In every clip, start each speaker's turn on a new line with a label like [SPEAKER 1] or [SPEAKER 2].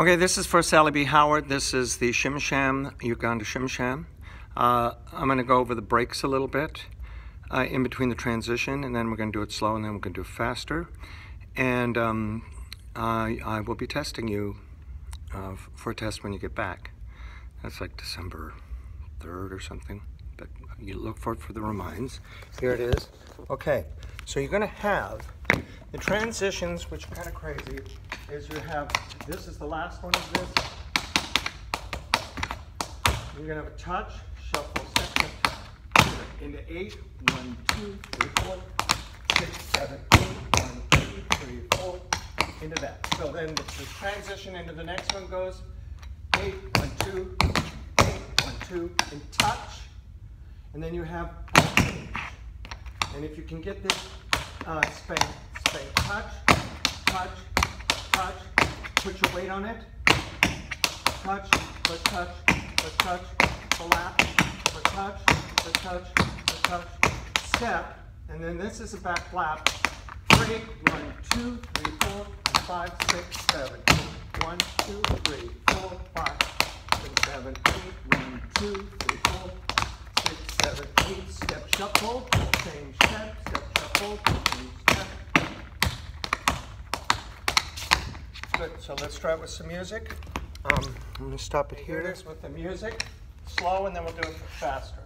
[SPEAKER 1] Okay, this is for Sally B. Howard. This is the Shim sham, Uganda Shim Uh, I'm going to go over the breaks a little bit uh, in between the transition, and then we're going to do it slow, and then we're going to do it faster. And um, I, I, will be testing you uh, for a test when you get back. That's like December 3rd or something, but you look for it for the reminds. Here it is. Okay, so you're going to have the transitions, which are kind of crazy, is you have, this is the last one of this. You're gonna have a touch, shuffle second, into eight, one, two, three, four, six, seven, eight, one, two, three, four, into that. So then the, the transition into the next one goes eight, one, two, eight, one, two, and touch. And then you have And if you can get this uh, spank, spank, touch, touch, touch, put your weight on it, touch, but touch, but touch, lap, but touch, but touch, but touch, step, and then this is a back flap. Break, one, two, three, four, five, six, seven. One, two, three, four, five, six, seven, eight. One, two, three, four, six, seven, eight. Step shuffle, same step, step shuffle, same step. Good, so let's try it with some music. Um, I'm gonna stop it here. Here it is with the music. Slow and then we'll do it faster.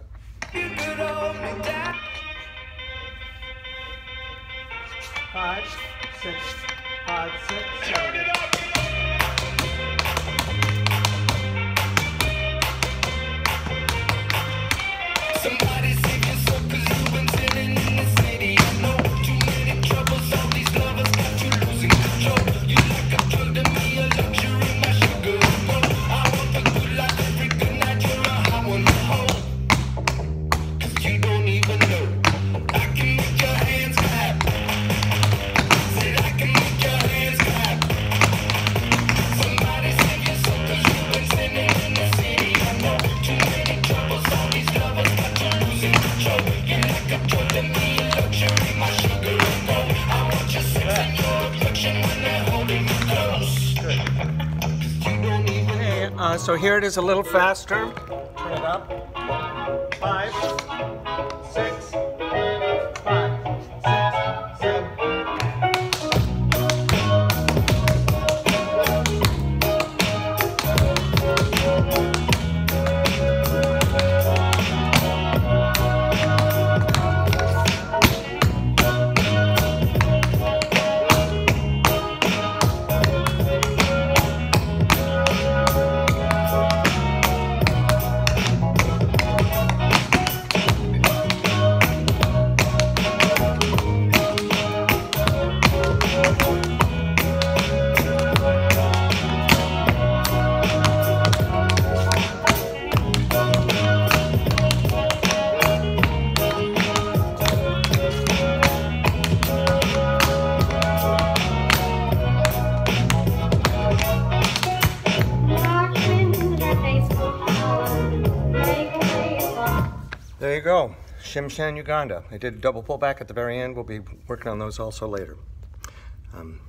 [SPEAKER 1] Five, six, five, six, seven. Uh, so here it is a little faster. Turn it up. Five, There you go, Shim Sham, Uganda. I did a double pullback at the very end. We'll be working on those also later. Um,